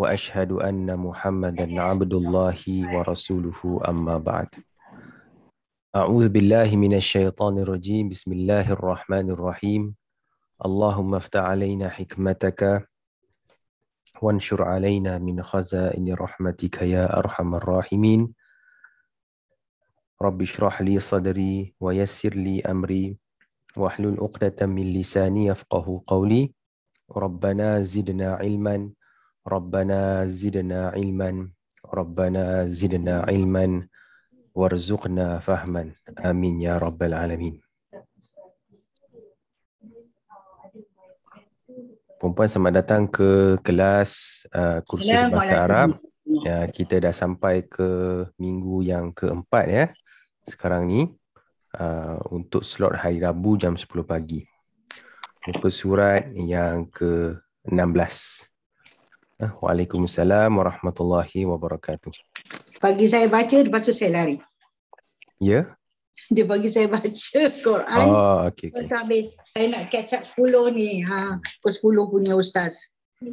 وأشهد أن محمدا عبد الله ورسوله أما بعد. أعوذ بالله من الشيطان الرجيم. بسم الله الرحمن الرحيم. اللهم افتح علينا حكمتك وانشر علينا من خزائن رحمتك يا أرحم الراحمين. رب اشرح لي صدري ويسر لي أمري واحلل عقدة من لساني يفقه قولي. ربنا زدنا علما ربنا زدنا علما ربنا زدنا علما warzuqna fahman. Amin ya rabbal alamin. Puan-puan selamat datang ke kelas uh, kursus bahasa Arab. Ya, kita dah sampai ke minggu yang keempat ya. Sekarang ni uh, untuk slot hari Rabu jam 10 pagi. Muka surat yang ke-16. Uh, Waalaikumsalam warahmatullahi wabarakatuh. Pagi saya baca, lepas tu saya lari. Ya? Dia bagi saya baca Quran. Oh, okey okey. Lepas tu habis, saya nak catch up 10 ni. Ha, pukul 10 punya ustaz.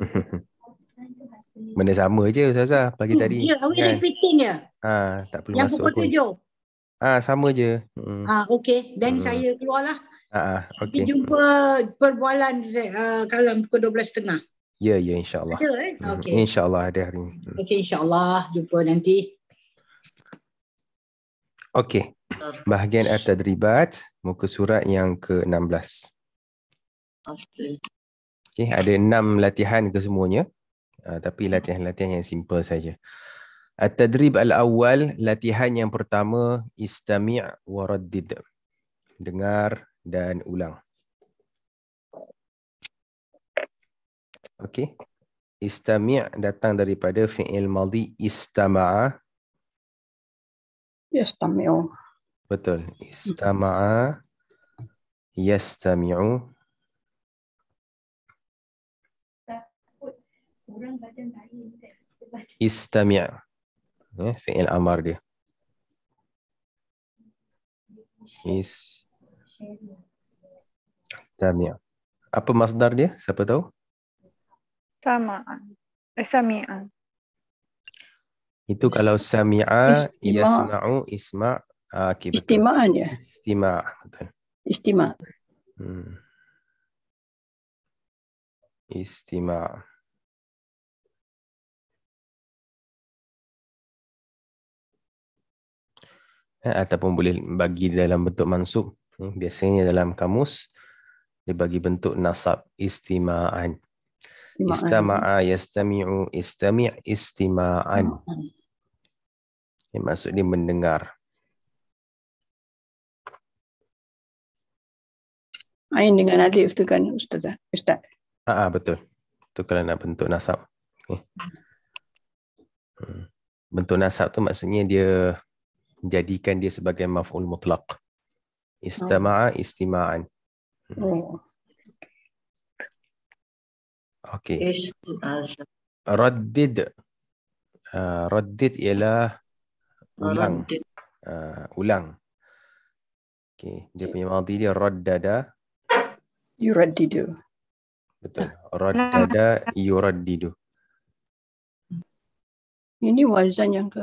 Benda sama je Ustazah pagi tadi. Ya, awak kan? repeating je. Ha, tak perlu Yang masuk pukul pun. 7. Ha, sama je. Hmm. Ha, okey. Dan Hmm. saya keluarlah. Ha, Okay. okey. jumpa perbualan uh, kalam pukul 12.30. Ya, ya insya-Allah. Ada eh? Hmm, Okey. Insya-Allah ada hari ni. Hmm. Okey, insyaAllah. Jumpa nanti. Okey. Bahagian at-tadribat, muka surat yang ke-16. Okey, ada enam latihan ke semuanya. Uh, tapi latihan-latihan yang simple saja. At-tadrib al-awwal, latihan yang pertama istami' wa raddid. Dengar dan ulang. Okey. Istami' datang daripada fi'il madhi istama'a. Yastami'u. Betul. Istama'a yastami'u. Istami' ya, fi'il amar dia. Istami' Apa masdar dia? Siapa tahu? Samaan. Eh, sami'an. Itu kalau sami'a Istima'. yasma'u isma' ah, okay. Istima'an ya? Istima' betul. Istima'. Hmm. Istima' eh, ataupun boleh bagi dalam bentuk mansub. Hmm, Biasanya dalam kamus dia bagi bentuk nasab istima'an. Istama'a yastami'u istami' istima'an. Yang maksud dia mendengar. Ain dengan alif tu kan Ustazah. Ustaz. Ah, ah betul. Itu kalau nak bentuk nasab. Okay. Hmm. Bentuk nasab tu maksudnya dia jadikan dia sebagai maf'ul mutlaq. Istama'a istima'an. Oh. Okey. Raddid. Uh, raddid ialah ulang. Uh, ulang. Okey, dia punya madhi dia raddada. Yuraddidu. Betul. Raddada yuraddidu. Ini wazan yang ke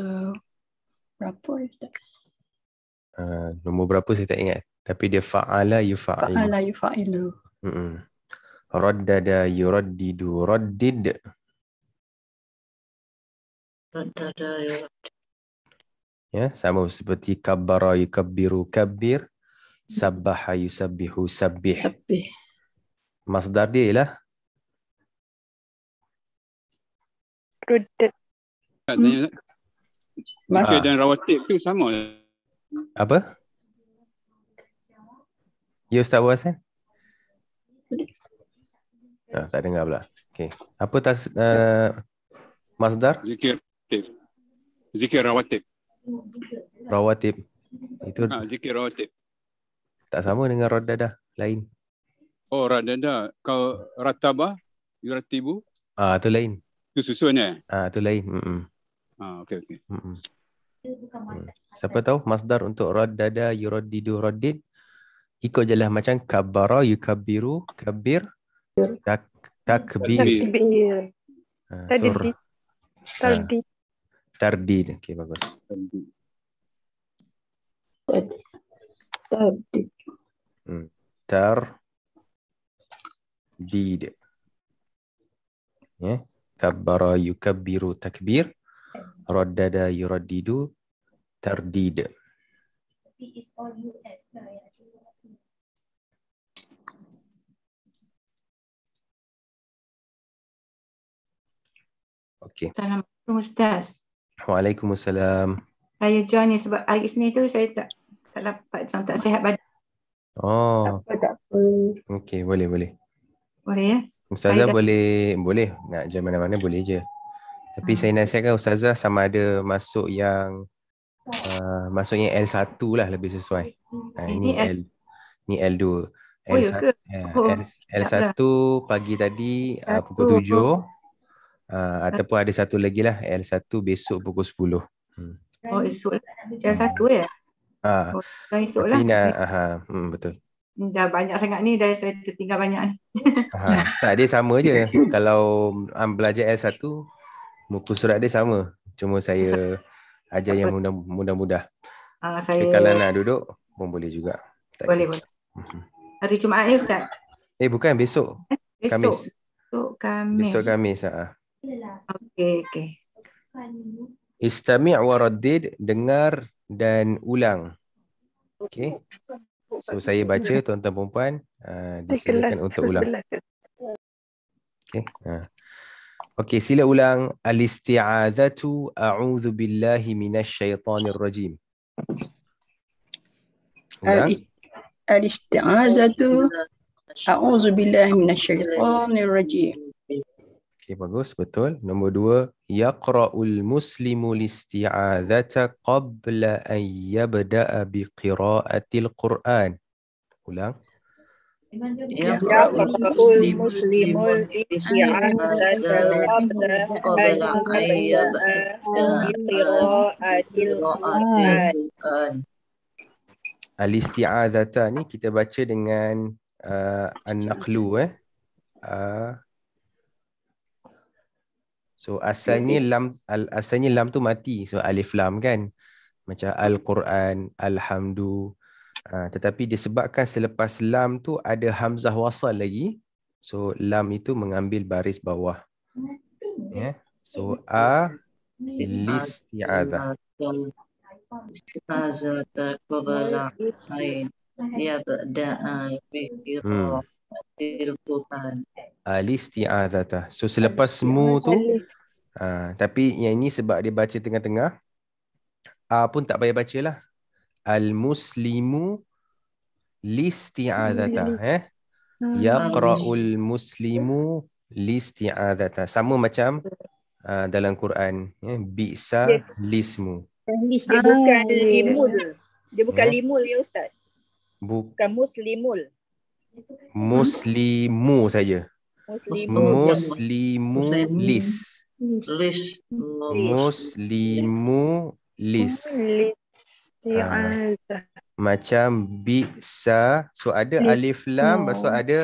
berapa Ustaz? Uh, nombor berapa saya tak ingat. Tapi dia fa'ala yufa'il. Fa'ala yufa'ilu. Mm-mm. Raddada yuraddidu. Raddid. Ya, sama seperti kabbara yukabbiru kabbir. Sabbaha yusabbihu sabbih. Sabih. Masdar dia ialah Ruddat. Tak tanya, Ah. dan rawatib tu sama. apa? Ya Ustaz Abu Ah, tak dengar pula. Okey. Apa tas uh, masdar? Zikir. rawatib. Zikir rawatib. Rawatib. Itu Ha, zikir rawatib. tak sama dengan raddadah. Lain. Oh, radada. Kau ratabah, yuratibu, Ah, tu lain. tu susun eh? Ah, tu lain. Mm-mm. Ha, okey okey. Hmm. Siapa tahu masdar untuk raddada yuraddidu raddid ikut je lah macam kabbara yukabbiru kabbir tak takbir Takbir. Takbir. Ah, Tadi so, di tadi tardid okey bagus. Tadi. tar did ya. Kabbara yukabbiru takbir. Raddada yuraddidu tardid. Is all US okey Assalamualaikum Ustaz. waalaikumsalam Saya join ni sebab hari Isnin tu saya tak tak dapat macam tak sihat badan. oh Apa tak apa. okey boleh boleh Boleh ya? Ustazah Saya dah- boleh boleh nak join mana-mana boleh je. Tapi Hmm. saya nasihatkan Ustazah sama ada masuk yang uh, masuknya L1 lah lebih sesuai. Uh, Ini ini L ni L2. Oh ya L1, ke? ya, Oh, L, L1 pagi tadi uh, pukul 7 uh, ataupun ada satu lagi lah L1 besok pukul 10. Oh esok lah. Dah satu ya? Ah, Oh, esok lah. nak aha, hmm, betul. Dah banyak sangat ni. Dah saya tertinggal banyak ni. Aha. Tak dia sama je. Kalau um, belajar L1 muka surat dia sama. Cuma saya ajar yang mudah mudah-mudah. Ah, Tapi saya kalau nak duduk pun boleh juga. Tak boleh kisah. boleh. Hari Jumaat ya Ustaz? Eh bukan besok. Esok. Kamis. Esok Kamis. Besok Kamis. Ha. Okey okey. Istami' wa raddid, dengar dan ulang. Okey. So saya baca tuan-tuan perempuan uh, disilakan untuk ulang. Okey. Ha. Okey, sila ulang al-isti'adzatu a'udzu billahi minasyaitonir rajim. Ulang. Al- Al-isti'azatu a'udzu billahi minasyaitonir rajim. Okey, bagus, betul. Nombor dua, yaqra'ul muslimu listi'adzata qabla an yabda'a biqira'atil Qur'an. Ulang. Yaqra'ul muslimul isti'azata qabla an yabda'a biqira'atil Qur'an. Al-isti'adzata ni kita baca dengan uh, an-naqlu eh. Uh, so asalnya lam al, asalnya lam tu mati. So alif lam kan. Macam al-Quran, alhamdu. Uh, tetapi disebabkan selepas lam tu ada hamzah wasal lagi. So lam itu mengambil baris bawah. Ya. Yeah. So a listi'adzah. Qabla ain yabda'a bi Al-isti'adzata. So selepas mu tu uh, tapi yang ini sebab dia baca tengah-tengah A pun tak payah baca lah. Al-muslimu listi'adzata eh. Yaqra'ul muslimu listi'adzata. Sama macam uh, dalam Quran ya bi'sa lismu. Dia bukan limul. Dia bukan Ya. limul ya Ustaz. Bu- Bukan muslimul. Muslimu saja. Muslimu lis. Lis Muslimu lis. Isti'adzah. Macam bi'sa. So ada Lismu. alif lam, lepas tu ada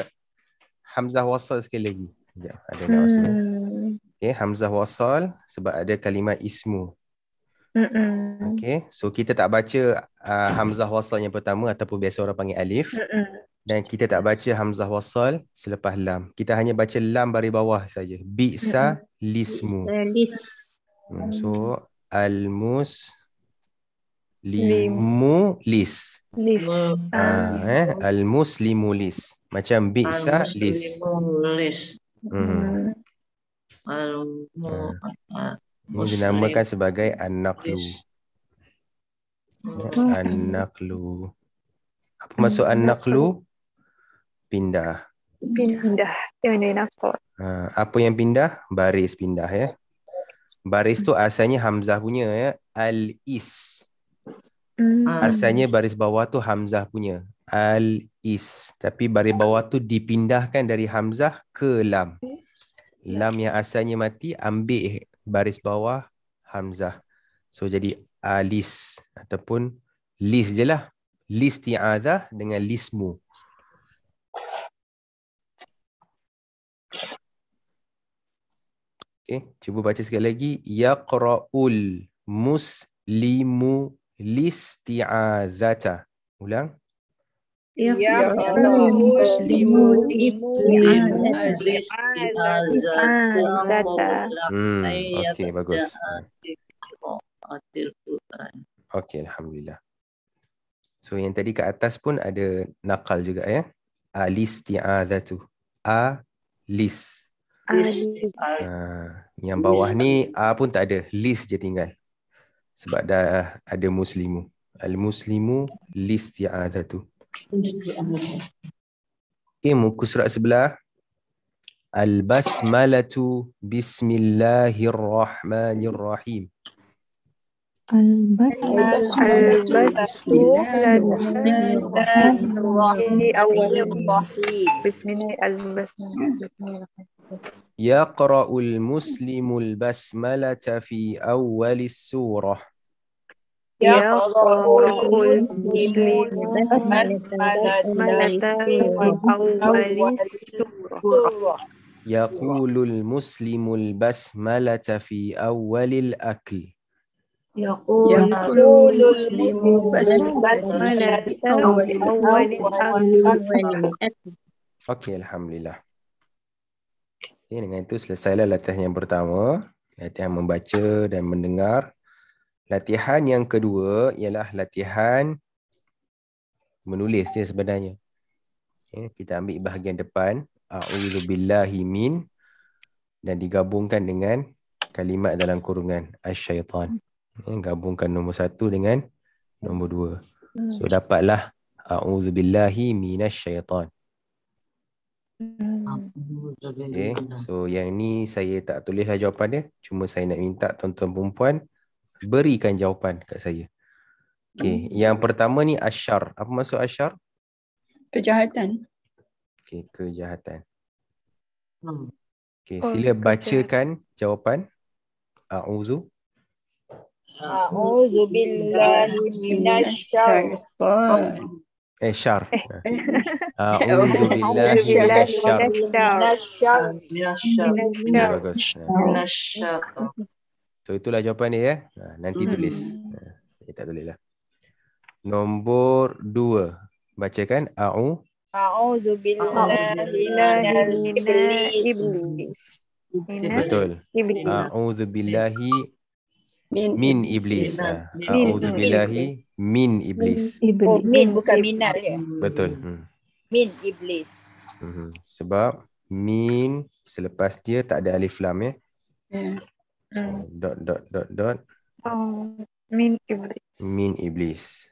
hamzah wasal sekali lagi. Sekejap, ada. Hmm. Okay, hamzah wasal sebab ada kalimat ismu. Mm-mm. Okay, so kita tak baca uh, hamzah wasal yang pertama ataupun biasa orang panggil alif. Mm-mm. Dan kita tak baca hamzah wasal selepas lam. Kita hanya baca lam baris bawah saja. Bi'sa lismu. Lis. Hmm, so al-mus limu lis. Lis. Ah, eh al-muslimu lis. Macam bi'sa lis. Hmm. al-mu Ini dinamakan sebagai an-naqlu. Hmm. An-naqlu. Apa maksud an-naqlu? Pindah. Pindah. Yang ni nakal. Ha, apa yang pindah? Baris pindah ya. Baris tu asalnya Hamzah punya ya. Al-is. Hmm. Asalnya baris bawah tu Hamzah punya. Al-is. Tapi baris bawah tu dipindahkan dari Hamzah ke Lam. Lam yang asalnya mati ambil baris bawah Hamzah. So jadi alis ataupun lis je lah. Listi'adah dengan lismu. Okay, cuba baca sekali lagi. Yaqra'ul muslimu listi'adzata. Ulang. Ya Yaqra'ul muslimu Hmm, okay, bagus. Okay, Alhamdulillah. So yang tadi kat atas pun ada nakal juga ya. Alisti'adzatu. Alis. Uh, yang bawah ni A pun tak ada. Lis je tinggal. Sebab dah ada muslimu. Al-muslimu listi'adzatu. Okay, muka surat sebelah. Al-basmalatu bismillahirrahmanirrahim. Ini awal. Bismillah. يقرأ المسلم البسملة في أول السورة. يقرأ المسلم البسملة في أول السورة. يقول المسلم البسملة في أول الأكل. يقول يقول المسلم بسملة في أول الأمر Okey, Alhamdulillah. Okay, dengan itu selesailah latihan yang pertama. Latihan membaca dan mendengar. Latihan yang kedua ialah latihan menulis dia sebenarnya. Okay, kita ambil bahagian depan. A'udzubillahi min dan digabungkan dengan kalimat dalam kurungan asyaitan. Okay, gabungkan nombor satu dengan nombor dua. So dapatlah A'udzubillahi minasyaitan. Okay. So yang ni saya tak tulislah jawapan dia. Cuma saya nak minta tuan-tuan perempuan berikan jawapan kat saya. Okay. Yang pertama ni asyar. Apa maksud asyar? Kejahatan. Okay. Kejahatan. Hmm. Okay. Oh, Sila bacakan jawapan. A'udzu. A'udzu billahi Syaitan. Eh syar. A'udzu billahi. Okay, bagus. Ha. Nasyak. So itulah jawapan dia ya. Ha, nanti Hmm. tulis. Ha, saya tak tulis lah. Nombor dua. Bacakan. A'u. A'udzu billahi iblis. Minal Betul. iblis. A'udzu billahi Min, iblis. Min. A'udzu billahi min iblis. Oh, min bukan minal ya. Betul. Hmm. Min iblis. Mhm. Sebab min selepas dia tak ada alif lam ya. Ya. Hmm. Dot dot dot dot Oh, min iblis. min iblis.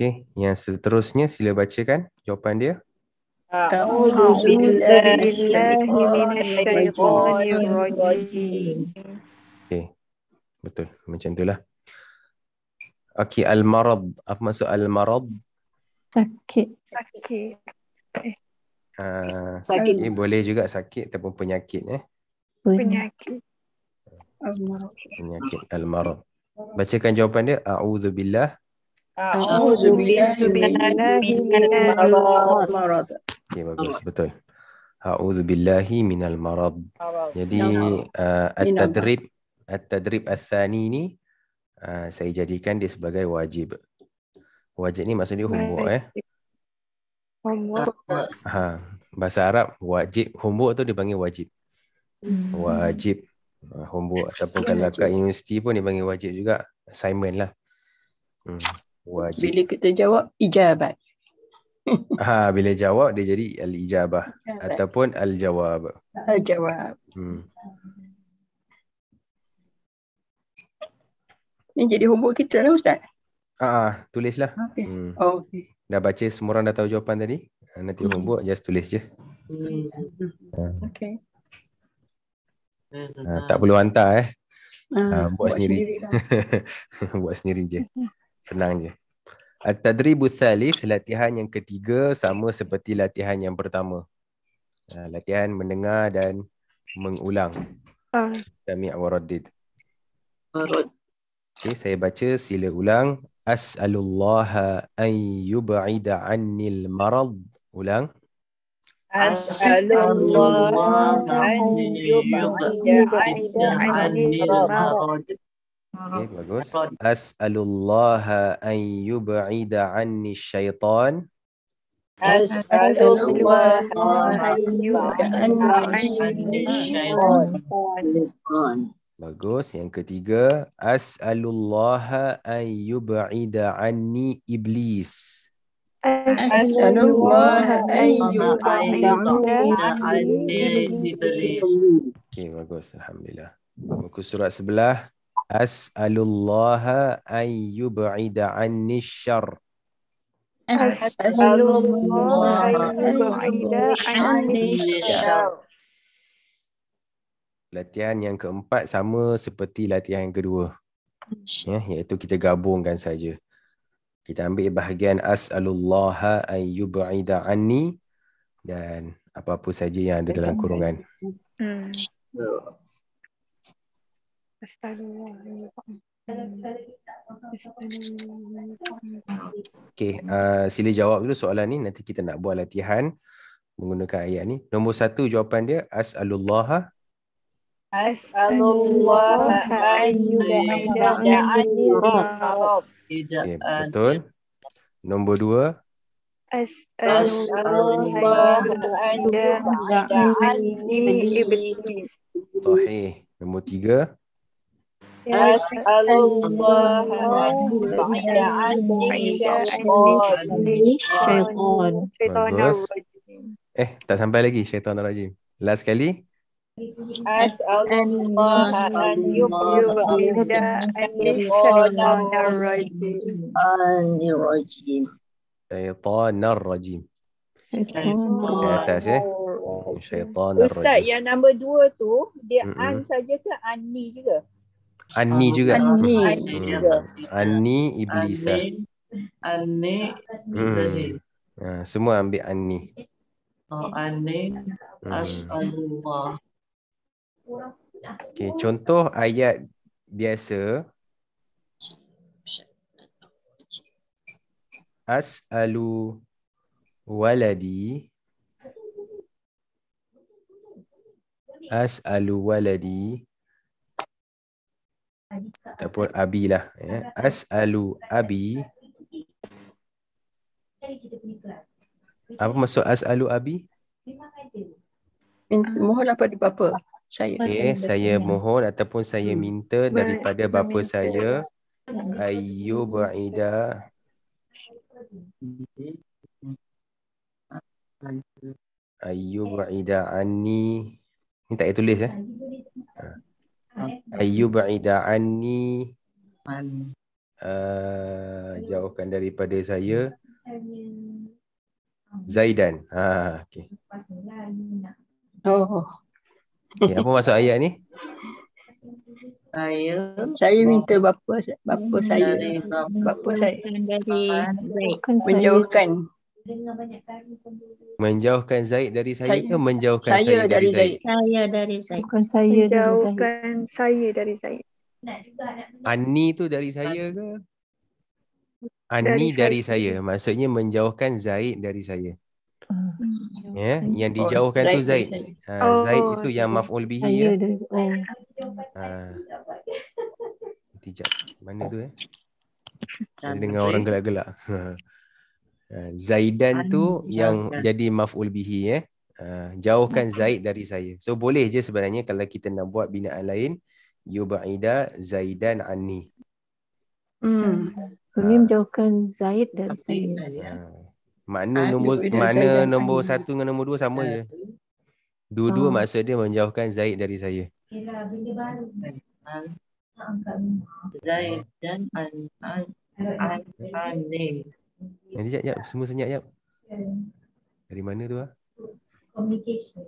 Okey, yang seterusnya sila bacakan jawapan dia. A'udzu A'udzu billahi billahi minasyaitonir minasyaitonir rajim. Okey. Betul, macam itulah. Okey, al-marad. Apa maksud al-marad? Sakit. Sakit. Uh, Sakit. eh, boleh juga sakit ataupun penyakit eh. Penyakit. Penyakit al-marad. Bacakan jawapan dia. A'udzubillah. A'udzu billahi minal Marad. Okey, bagus. Betul. A'udzubillahi minal marad. Jadi uh, at-tadrib at-tadrib al-thani ni uh, saya jadikan dia sebagai wajib. Wajib ni maksud dia homework eh. Homework. Ha, bahasa Arab wajib homework tu dipanggil wajib. Wajib uh, homework ataupun kalau kat universiti pun dipanggil wajib juga assignment lah. Hmm, wajib. Bila kita jawab, ijabat. Ha, bila jawab dia jadi al-ijabah ataupun al-jawab. Jawab. Hmm. Ini jadi homework kita lah Ustaz. Ah, ah, tulislah. Okey. Hmm. Oh, okey. Dah baca semua orang dah tahu jawapan tadi? Nanti homework just tulis je. Okey. Ah, tak perlu hantar eh. Ah, Ah, buat sendiri. lah. Buat sendiri je. Senang je. At-tadribu thalith, latihan yang ketiga sama seperti latihan yang pertama. Ah, latihan mendengar dan mengulang. Ah, Sami' wa raddid. Okay, saya baca sila ulang. As'alullaha an yub'ida annil marad. Ulang. As'alullah an yub'ida anni marad. Okay, bagus. As'alullaha an yub'ida anni syaitan. As'alullah an yub'ida anni syaitan. Bagus. Yang ketiga, as'alullaha an yub'ida anni iblis. As'alullah an yub'ida anni Okey, bagus. Alhamdulillah. Muka surat sebelah. As'alullaha an yub'ida anni syarr. As'alullah an yub'ida anni syarr. Latihan yang keempat sama seperti latihan yang kedua. Ya, iaitu kita gabungkan saja. Kita ambil bahagian as'alullaha an yub'ida anni dan apa-apa saja yang ada dalam kurungan. Hmm. Okey, uh, sila jawab dulu soalan ni. Nanti kita nak buat latihan menggunakan ayat ni. Nombor satu jawapan dia as'alullaha. As'alullah an yub'ida anni marad. Okey, betul. Nombor dua. As'alullah an yub'ida anni iblis. Sahih. Nombor tiga. An syaitan. Bagus. Eh, tak sampai lagi syaitan rajim. Last kali. As'alullah an yub'ida anni syaitan rajim. Atas eh. Syaitan Ustaz, yang nombor dua tu, dia Mm-mm. an saja ke ani juga? Ani juga. Ani. Ani Hmm. juga. Ani iblis. ah. Ani Hmm. Ha, semua ambil ani. Oh, ani Hmm. as'alullah. Okay, contoh ayat biasa. As'alu waladi. As'alu waladi. Ataupun abi lah. Ya. As'alu abi. Apa maksud as'alu abi? Minta, mohonlah pada bapa saya. Okay, saya mohon ataupun saya minta daripada bapa saya ayyub'ida ayyub'ida anni. Ni tak payah tulis eh ayyub'ida anni. Man. uh, jauhkan daripada saya. Zaidan. Ha okey. Oh, okay, apa maksud ayat ni? Saya saya minta bapa bapa saya dari bapa bapa saya Dari menjauhkan menjauhkan Zaid dari saya, Saya- ke menjauhkan saya saya, dari Zaid. Saya dari Zaid. Bukan saya dari Zaid. Menjauhkan saya dari Zaid. Ani tu dari saya ke? Ani Dari dari, saya. Maksudnya menjauhkan Zaid dari saya. Ya, yang dijauhkan tu Zaid. dari saya. Ha, Zaid Oh, itu yang maf'ul bihi Saya ya. dari oh. Ha. Nanti jap. Mana tu eh? Saya Dan dengar orang gelak-gelak. Ha, Zaidan tu yang Jauhkan. jadi maf'ul bihi eh. Ha, jauhkan Zaid dari saya. So boleh je sebenarnya kalau kita nak buat binaan lain yubaida Zaidan anni. Hmm. Ini menjauhkan Zaid dari saya. Ya. Ha. Makna Ah, nombor makna Zaidan nombor anni. satu dengan nombor dua sama je. Dua-dua Oh. maksud dia menjauhkan Zaid dari saya. Kira benda baru. Zaidan an an an Ani. Nanti jap, jap. Semua senyap, jap. Dari mana tu ah? Communication.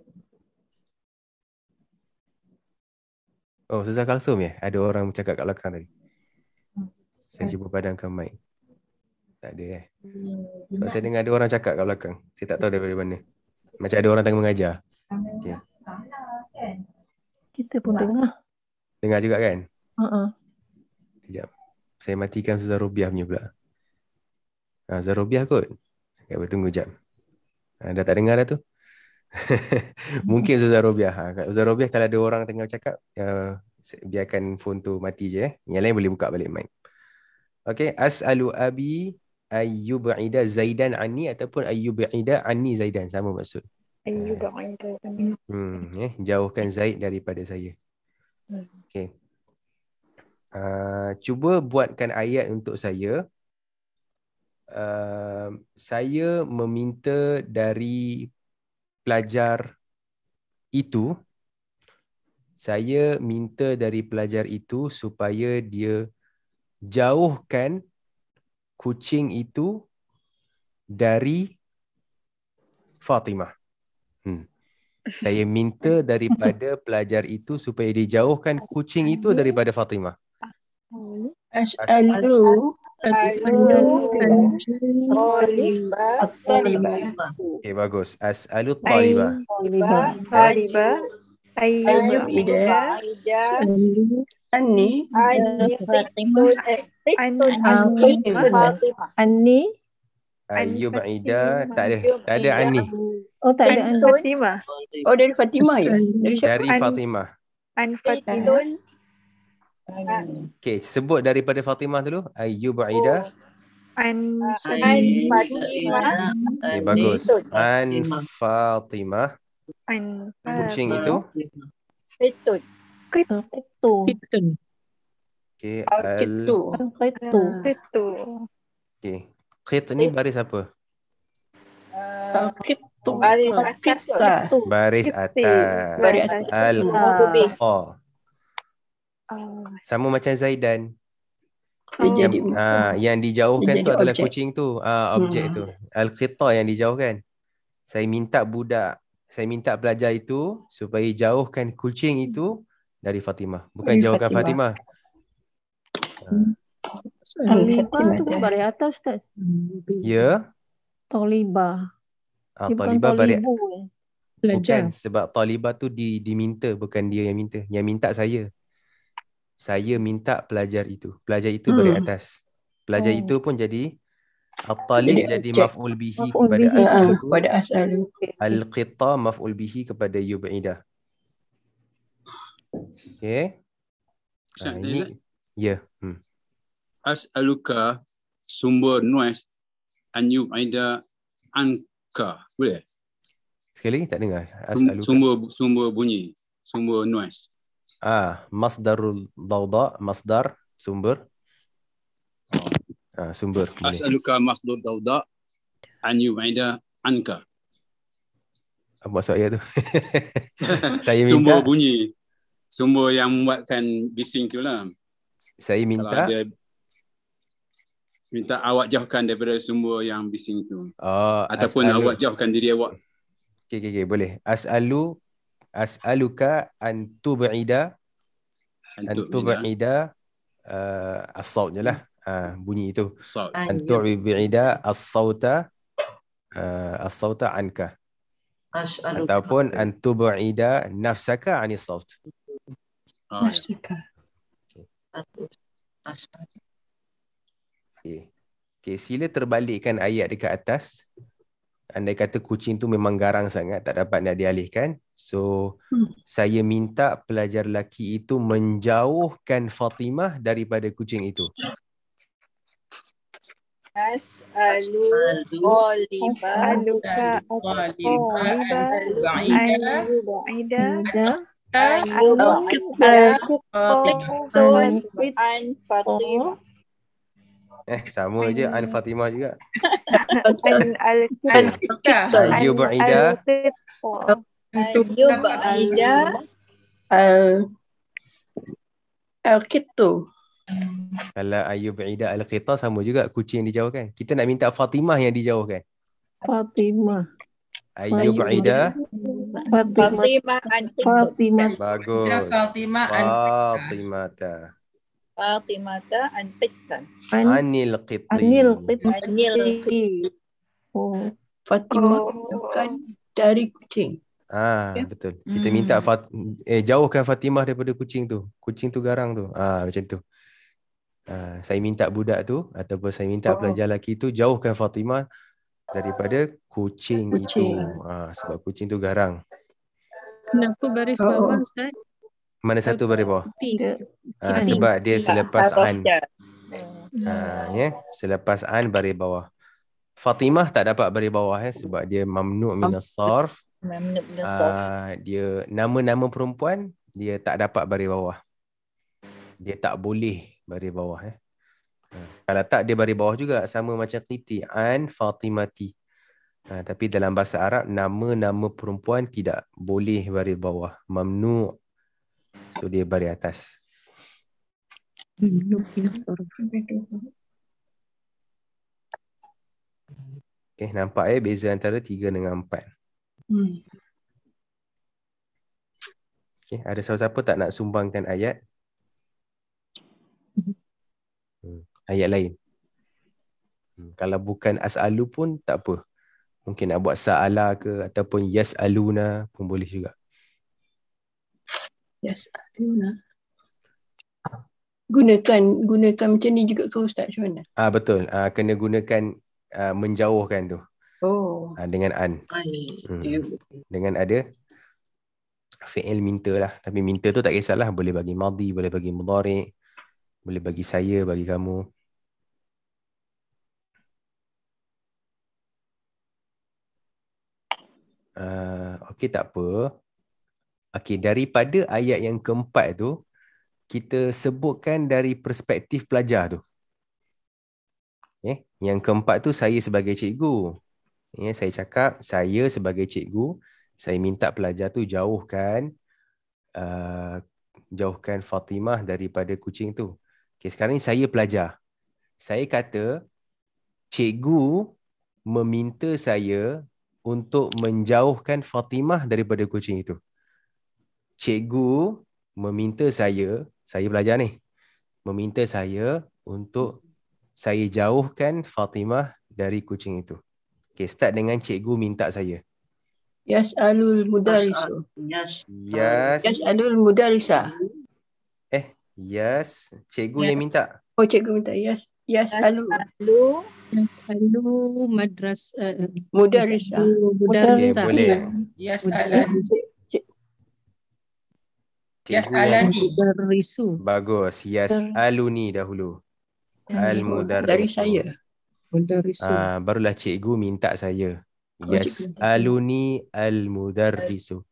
Oh, Ustazah Kalsum ya? Ada orang bercakap kat belakang tadi. Saya cuba padamkan mic. Tak ada eh. Sebab saya dengar ada orang cakap kat belakang. Saya tak tahu daripada mana. Macam ada orang tengah mengajar. Okay. Kita pun dengar. Dengar juga kan? Uh-uh. Sekejap. Saya matikan Ustazah Robiah punya pula. Ha, Ustazah Robiah kot. Okay, tunggu jap. Ha, dah tak dengar dah tu? Mungkin Ustazah Robiah. Ha, kat Ustazah Robiah kalau ada orang tengah cakap, uh, biarkan phone tu mati je eh. Yang lain boleh buka balik mic. Okay. As'alu abi ayyub'ida Zaidan anni ataupun ayyub'ida anni Zaidan. Sama maksud. Ayu ba'ida. Hmm, eh, jauhkan Zaid daripada saya. Okay. Uh, cuba buatkan ayat untuk saya. Uh, saya meminta dari pelajar itu, saya minta dari pelajar itu supaya dia jauhkan kucing itu dari Fatimah. Hmm. Saya minta daripada pelajar itu supaya dijauhkan kucing itu daripada Fatimah. As'alu Okay, bagus. As'alu talibah. Talibah. Ayu ba'ida. Ani Ani Fatimah. Eh, An- Fatimah. Ani. Ayyub Aida. Tak ada. Tak ada Ani. Oh tak ada Ani. Fatimah. Oh dari Fatimah ya? Dari siapa? Dari Fatimah. An Fatimah. Okay, sebut daripada Fatimah dulu. Ayyub Aida. An An Fatimah. Fatimah. Okay, bagus. An Fatimah. An Kucing itu. Betul. Itu. Okay, Oh, al... gitu. Itu. Itu. Okay. Khit ni baris apa? Oh, gitu. Baris atas. Baris atas. Baris atas. Al Nombor B. Oh. Sama macam Zaidan. Dia Oh. jadi Ah, yang dijauhkan Dia tu adalah objek. kucing tu. Ah, objek Hmm. tu. Al-Qita yang dijauhkan. Saya minta budak, saya minta pelajar itu supaya jauhkan kucing itu dari Fatimah. Bukan Dari jauhkan Fatimah. Fatimah. Talibah tu baris atas Ustaz. Ya. Talibah. Ah, Dia Talibah baris eh. Bukan sebab Talibah tu di, diminta bukan dia yang minta. Yang minta saya. Saya minta pelajar itu. Pelajar itu Hmm. baris atas. Pelajar Oh. itu pun jadi At-talib Jadi jadi maf'ul bihi Maf'ul kepada bihi. Ah, as'alu. pada as'alu. Al-qita maf'ul bihi kepada yub'idah. Okay. Ustaz, Ha, dia ini ya. Hmm. As'aluka sumber noise an yub'ida anka. Boleh? Sekali lagi tak dengar. As'aluka. Sumber sumber bunyi, sumber noise. Ah, masdarul dawda, masdar sumber. Ah, sumber. As'aluka masdar dawda an yub'ida anka. Apa maksud ayat tu? saya Sumber minta bunyi. Sumber yang membuatkan bising tu lah. saya Kalau minta ada minta awak jauhkan daripada sumber yang bising tu. oh, Ataupun as'alu. awak jauhkan diri awak. Okay, okay, okay, boleh. As'alu as'aluka an tub'ida an tub'ida uh, as-saut je lah. Ah, bunyi itu. An tub'ida as-sauta uh, as-sauta anka As'aluka. ataupun an tub'ida nafsaka anis saut. Oh, ya. Nafsika. As'aluka. Okay. okay, sila terbalikkan ayat dekat atas. Andai kata kucing tu memang garang sangat, tak dapat nak dialihkan. So, Hmm. saya minta pelajar lelaki itu menjauhkan Fatimah daripada kucing itu. As'alu Olibah. As'aluka at-talibah an yub'ida Ayu Oh, Ba'ida. Fatimah. Eh, sama je An Fatimah juga. an al Ayu Ba'ida. Ayu Ba'ida. Al Al-Qittu. Kalau ayu ba'ida al-qita sama juga kucing dijauhkan. Kita nak minta Fatimah yang dijauhkan. Fatimah. Ayu ba'ida. Fatimah. Fatimah Fatimah. Bagus. Fatimah an Fatimata. An qittan. An, Anil qiti. anil qiti. Anil Oh. Fatimah Oh. bukan dari kucing. Ah, Ya. betul. Kita Hmm. minta Fat eh jauhkan Fatimah daripada kucing tu. Kucing tu garang tu. Ah, macam tu. Ah, saya minta budak tu ataupun saya minta Oh. pelajar lelaki tu jauhkan Fatimah daripada kucing, Kucing. itu. Ah, sebab kucing tu garang. Kenapa baris Oh, bawah oh. Ustaz? Mana satu baris bawah? Putih. Ya. Ah, Kiri. sebab dia selepas an. Ah, ya, selepas an baris bawah. Fatimah tak dapat baris bawah eh sebab dia mamnu' min as-sarf. Mamnu bin Saf. Ah, dia nama-nama perempuan dia tak dapat baris bawah. Dia tak boleh baris bawah eh. Ah, Kalau tak dia baris bawah juga sama macam Qiti an Fatimati. Ah, tapi dalam bahasa Arab nama-nama perempuan tidak boleh baris bawah. Mamnu. So dia baris atas. Okay, nampak eh beza antara 3 dengan 4. Hmm. Okay, ada siapa-siapa tak nak sumbangkan ayat? Hmm, ayat lain. Hmm, kalau bukan as'alu pun tak apa. Mungkin nak buat sa'ala ke ataupun yas'aluna pun boleh juga. Yes. Aluna. Gunakan gunakan macam ni juga ke Ustaz macam mana? Ah betul. Ah kena gunakan ah, menjauhkan tu Oh. ah, dengan an. Hmm. Dengan ada fi'il minta lah. Tapi minta tu tak kisahlah. Boleh bagi madhi, boleh bagi mudhari, boleh bagi saya, bagi kamu. Uh, Okey tak apa. Okey daripada ayat yang keempat tu kita sebutkan dari perspektif pelajar tu. Okay. Yang keempat tu saya sebagai cikgu. Ya, saya cakap saya sebagai cikgu saya minta pelajar tu jauhkan uh, jauhkan Fatimah daripada kucing tu. Okay, sekarang ni saya pelajar. Saya kata cikgu meminta saya untuk menjauhkan Fatimah daripada kucing itu. Cikgu meminta saya, saya belajar ni, meminta saya untuk saya jauhkan Fatimah dari kucing itu. Okay, start dengan cikgu minta saya. Yas'alul mudarisu. Yes. Yes. Yas'alul mudarisa. Eh, yes. Cikgu yang minta. Oh cikgu minta yes. Yas'alu Lalu Yas'alu madras uh, mudarisa. yas'alu Okay, boleh. Yes, Alan. Yes, Cikgu yang Alan. Mudarrisu. bagus. Yes, aluni dahulu. Al Dari saya. Mudarrisu. Ah, barulah cikgu minta saya. Oh, Yes, aluni al-mudarrisu.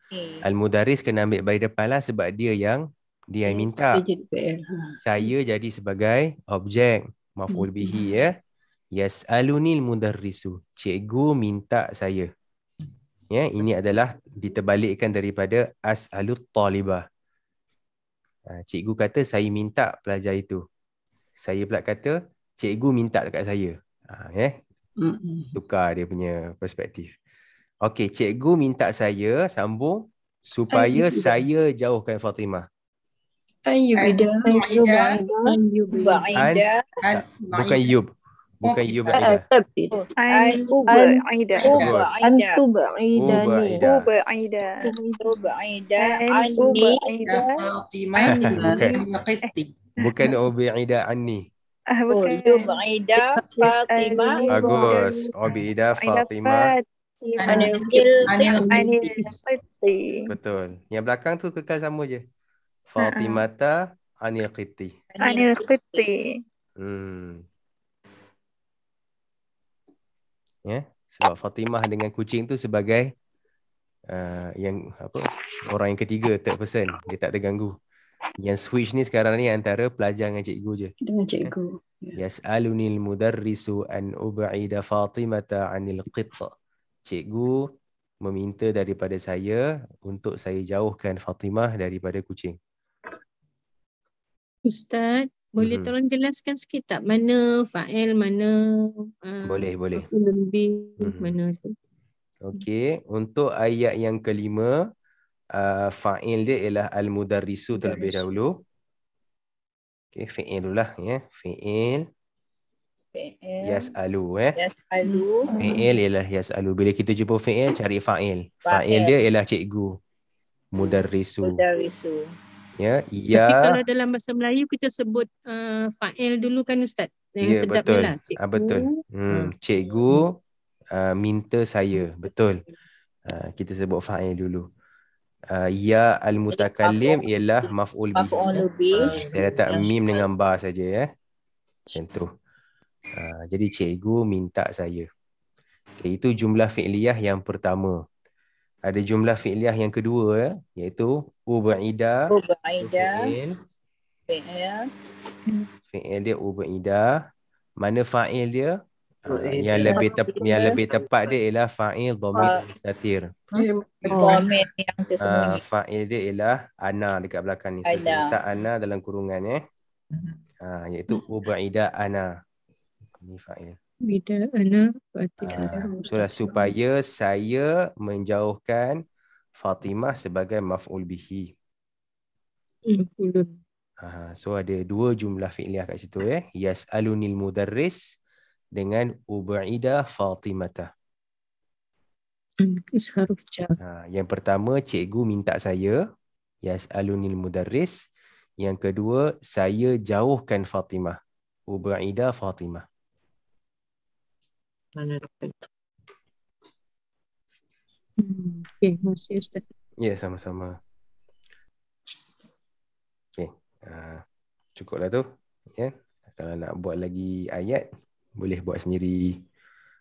Al-mudarris kena ambil baris depan lah sebab dia yang dia yang minta. Ha. Saya jadi sebagai objek maf'ul bihi ya. Yes, aluni al-mudarrisu. Cikgu minta saya. Ya, ini adalah diterbalikkan daripada as'alut talibah. Ha, cikgu kata saya minta pelajar itu. Saya pula kata cikgu minta dekat saya. Ha, ya. Mm-mm. Tukar dia punya perspektif. Okey, cikgu minta saya sambung supaya Ayyubida. saya jauhkan Fatimah. Ayyubida. Aida. An yubida. Ba'ida. An Bukan Yub. Bukan Yub Ah, Aida. Tabid. An An ubaida. Uba'ida. Antuba'idani. Ubaida. Ubaida. Uba'ida. An Anni. ubaida. Fatimah. Bukan. Bukan Ubaida anni. Bukan. Uba'ida. Fatimah. Bagus. Ubaida Fatimah. Anil. Qiti. Betul. Yang belakang tu kekal sama je. Fatimata anil qiti. Anil Qiti. Hmm. Ya, sebab Fatimah dengan kucing tu sebagai uh, yang apa? Orang yang ketiga, third person. Dia tak terganggu. Yang switch ni sekarang ni antara pelajar dengan cikgu je. Dengan cikgu. Yas'aluni al-mudarrisu an ub'ida Fatimata 'anil qitt. Cikgu meminta daripada saya untuk saya jauhkan Fatimah daripada kucing. Ustaz, boleh Mhm. tolong jelaskan sikit tak mana fa'il, mana uh, Boleh, boleh. maf'ulun bih, Mhm. mana tu? Okey, untuk ayat yang kelima, uh, fa'il dia ialah al-mudarrisu terlebih dahulu. Okey, fi'il dulu lah ya. Fi'il Fi'il. yas'alu eh. Yas'alu. Fi'il ialah yas'alu. Bila kita jumpa fi'il, cari fa'il. Fa'il dia ialah cikgu. Mudarrisu. Mudarisu. Ya, Tapi ya. kalau dalam bahasa Melayu kita sebut uh, fa'il dulu kan Ustaz? Yang Ya, sedapnya betul. lah. Ah, betul. Hmm, cikgu uh, minta saya. Betul. Uh, kita sebut fa'il dulu. Uh, ya al-mutakallim ialah maf'ul bihi. Bih. Ah, saya letak mim dengan ba saja ya. Macam tu. Uh, jadi cikgu minta saya. Okay, itu jumlah fi'liyah yang pertama. Ada jumlah fi'liyah yang kedua ya, iaitu uba'ida. Ubaida. Fi'il. Fi'il. Dia uba'ida. Mana fa'il dia? Uh, yang lebih tep, yang lebih tepat dia ialah fa'il dhamir mustatir. Domain yang tersembunyi. fa'il dia ialah ana dekat belakang ni. So, letak ana dalam kurungan eh. Uh, iaitu uba'ida ana. Ini fa'il. Bida ana fatih. Ah, itulah supaya saya menjauhkan Fatimah sebagai maf'ul bihi. Maf'ulun. Ah, so ada dua jumlah fi'liyah kat situ eh. Yas'alunil mudarris dengan uba'ida Fatimata. Is haruf jar. Ah, yang pertama cikgu minta saya yas'alunil mudarris. Yang kedua saya jauhkan Fatimah. Uba'ida Fatimah. Mana dapat tu? Hmm. Okay, masih Ustaz. Ya, sama-sama. Okey. Uh, cukuplah tu. Ya. Kalau nak buat lagi ayat, boleh buat sendiri.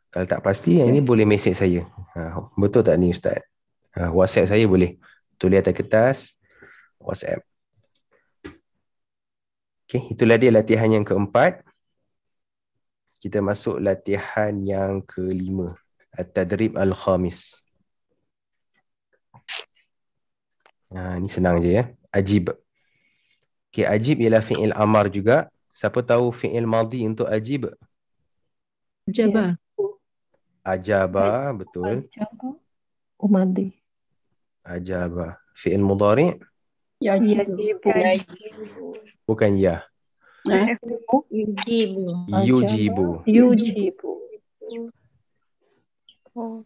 Kalau tak pasti, yang ini boleh mesej saya. Ha, betul tak ni Ustaz? Ha, WhatsApp saya boleh. Tulis atas kertas, WhatsApp. Okey, itulah dia latihan yang keempat. Kita masuk latihan yang kelima. At-tadrib al-khamis. Ha, ni senang je ya. Ajib. Okey, ajib ialah fi'il amar juga. Siapa tahu fi'il madhi untuk ajib? Jabah. Ajaba, betul. Umadi. Ajaba. Fi'il mudhari? Yajibu. Bukan ya. Eh? Yujibu. Yujibu. Yujibu. Oh.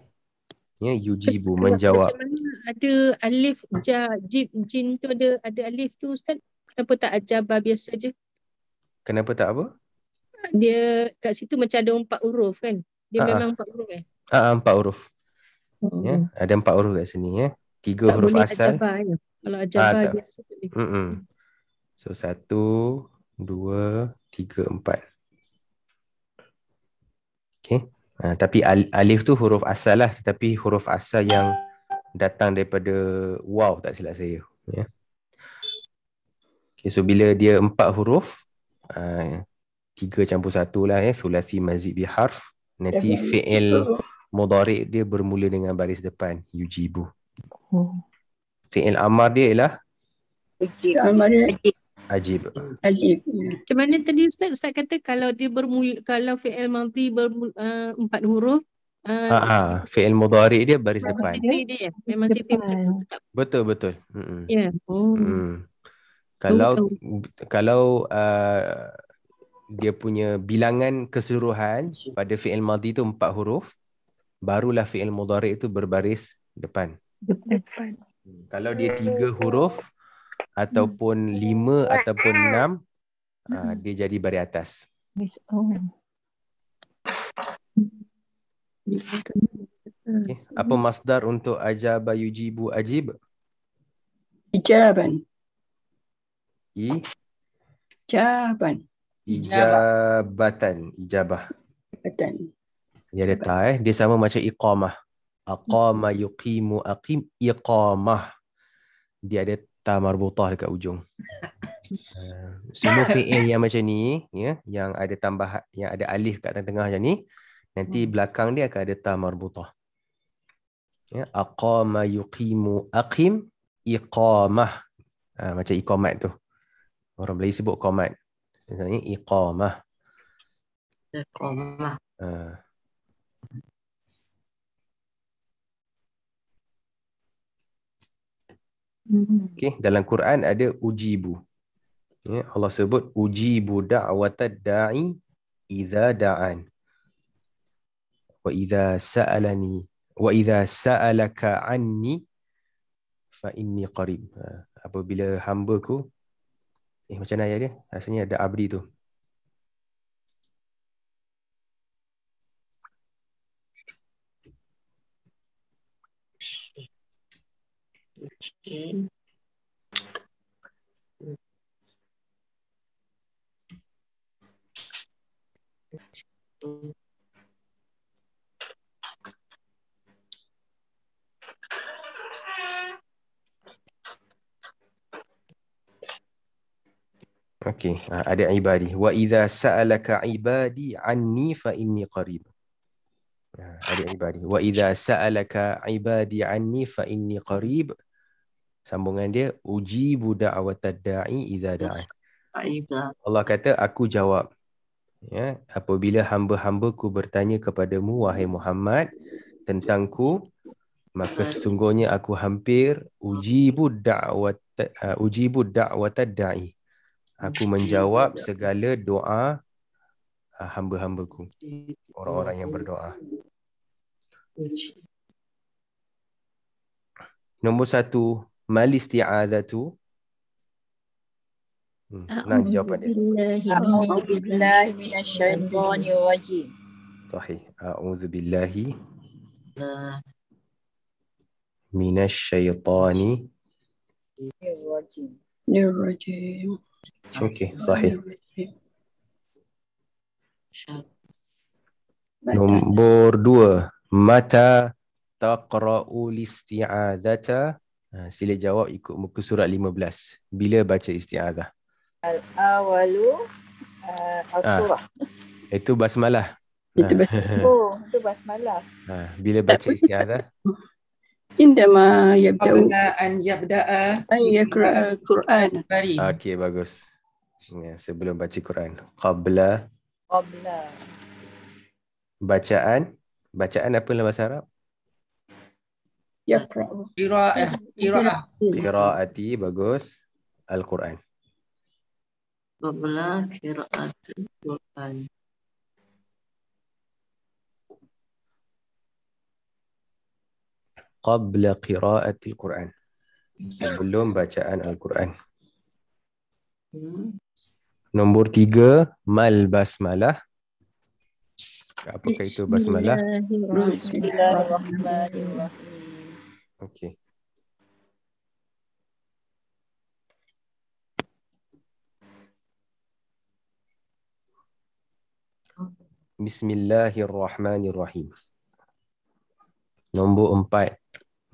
Ya, yujibu menjawab. Macam mana ada alif ja jib jin tu ada ada alif tu Ustaz? Kenapa tak ajabah biasa je? Kenapa tak apa? Dia kat situ macam ada empat huruf kan? Dia Ah, ah. memang empat huruf eh? Ah, empat huruf. Oh. Ya, ada empat huruf kat sini ya. Tiga Tak huruf boleh asal. ajabah ya. Kalau ajabah tak. biasa. Mm-mm. So satu, dua, tiga, empat. Okay. Uh, tapi al- alif tu huruf asal lah. Tetapi huruf asal yang datang daripada waw tak silap saya. Ya. Okay, so bila dia empat huruf, uh, tiga campur satu lah ya. Sulasi mazid biharf. Nanti fi'il mudhari' dia bermula dengan baris depan. Yujibu. Oh. Fi'il amar dia ialah. Amar dia ajib. ajib. Ya. Macam mana tadi Ustaz? Ustaz kata kalau dia bermula kalau fi'il madhi bermula uh, empat huruf uh, Ha ah, fi'il mudhari' dia baris depan. sifir dia? Memang sifir macam tu. Betul betul. Mm-mm. ya. Oh. Mm. Kalau tahu. kalau uh, dia punya bilangan keseluruhan pada fi'il madhi tu empat huruf, barulah fi'il mudhari' itu berbaris depan. Depan. Kalau dia tiga huruf ataupun lima ataupun enam, uh, dia jadi baris atas. Oh. Okay. Apa masdar untuk ajaba yujibu ajib? Ijaban. I Jaban. ijabatan, ijabah. Betul. Dia ada ta eh. Dia sama macam iqamah. Aqama yuqimu aqim iqamah. Dia ada ta marbutah dekat ujung. Uh, semua fi'il yang macam ni ya, yang ada tambah yang ada alif kat tengah-tengah macam ni, nanti belakang dia akan ada ta marbutah. Ya, aqama yuqimu aqim iqamah. Uh, macam iqamat tu. Orang Melayu sebut qomat. Misalnya iqamah. Iqamah. Ha. Okey, dalam Quran ada ujibu. Ya, Allah sebut ujibu da'watad da'i idza da'an. Wa idza sa'alani wa idza sa'alaka anni fa inni qarib. Ha, apabila hamba-ku eh macam mana ayat dia? Rasanya ada abdi tu. Okay. Okey, ada ibadi. Wa idza sa'alaka ibadi anni fa inni qarib. Ada ibadi. Wa idza sa'alaka ibadi anni fa inni qarib. Sambungan dia ujibu da'watad da'i idza. Aida. Allah kata aku jawab. Ya, apabila hamba-hambaku bertanya kepadamu wahai Muhammad tentangku maka sesungguhnya aku hampir ujibu da'wat uh, ujibu da'watad da'i. Aku menjawab segala doa uh, hamba-hambaku, orang-orang yang berdoa. Nombor satu, ما الاستعاذة؟ نعم أعوذ بالله من الشيطان الرجيم. صحيح. أعوذ بالله آه. من الشيطان الرجيم. أوكي صحيح. نمبر دو متى تقرأ الاستعاذة؟ Ah, sila jawab ikut muka surat 15 bila baca isti'adah al awalu uh, ah, ah. itu basmalah. Itu ah. basmalah. Oh itu basmalah. Ha, bila baca isti'adah indama yabda'u. An yabda'a. Ay ya al-quran eh, okey bagus. Ya, sebelum baca quran. Qabla. Qabla. Bacaan. Bacaan apa dalam bahasa arab? Yaqra. Qira'ah. Eh, Qira'ah. Qira'ati bagus. Al-Quran. Qabla qira'ati Al-Quran. Qabla qira'ati Al-Quran. Sebelum bacaan Al-Quran. Nombor tiga, mal basmalah. Apakah itu basmalah? Bismillahirrahmanirrahim. Ok. Bismillahirrahmanirrahim. Nombor empat.